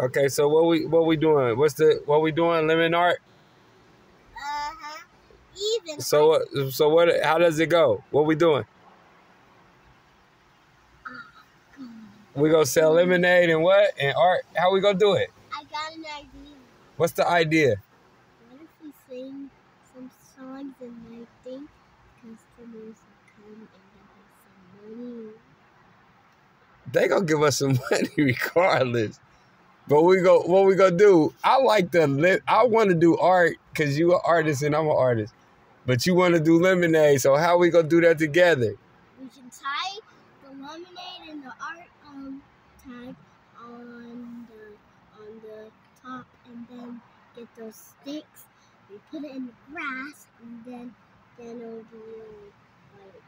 Okay, so what we what we doing? What's the what we doing? Lemon art. Uh huh. Even. So what? So what? How does it go? What we doing? We gonna sell lemonade and what and art? How we gonna do it? I got an idea. What's the idea? What if we sing some songs and I think customers will come and give us some money? They gonna give us some money regardless. But we go. What we gonna do? I like the. li- I want to do art because you an artist and I'm an artist. But you want to do lemonade. So how we gonna do that together? We can tie the lemonade and the art um tag on the on the top and then get those sticks. We put it in the grass and then then it'll be like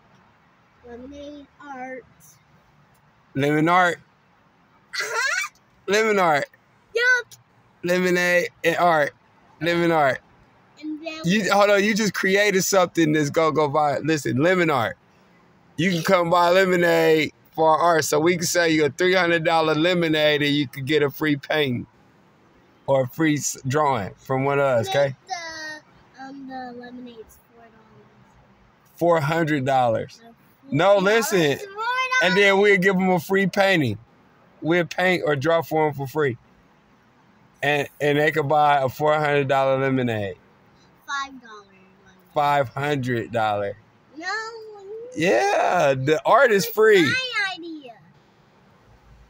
lemonade art. Lemon art. Lemon art. Lemonade and art. Lemon art. You hold on. You just created something that's gonna go by. Listen, lemon art. You can come buy lemonade for art. So we can sell you a three hundred dollar lemonade, and you could get a free painting or a free drawing from one of us. Okay, The um the lemonade's four dollars. four hundred dollars, No, listen. and then we'll give them a free painting. We'll paint or draw for them for free, and and they could buy a four hundred dollar lemonade. five dollars. Five hundred dollar. No. Yeah, the art is free. My idea.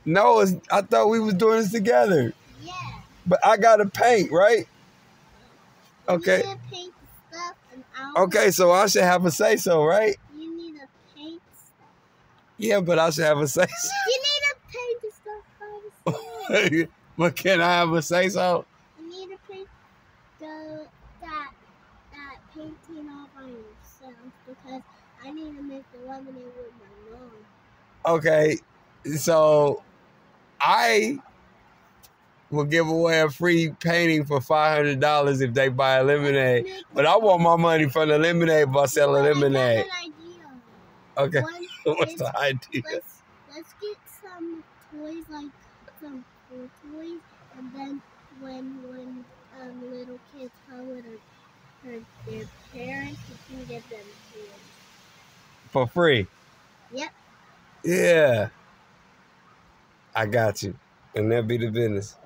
No, it's, I thought we was doing this together. Yeah. But I gotta paint, right? You Okay. need to paint the stuff and I'll Okay, so I should have a say so, right? You need to paint stuff. Yeah, but I should have a say You need to paint the stuff by so. but can I have a say so? you need to paint the that that painting all by yourself because I need to make the lemonade with my mom. Okay, so I will give away a free painting for five hundred dollars if they buy a lemonade. But I want my money from the lemonade by selling But I got lemonade. Okay, what's the idea? let's let's get some toys like some cool toys, and then when when um, little kids come with her, her their parents, we can get them toys. For free. Yep. Yeah. I got you. And that be the business.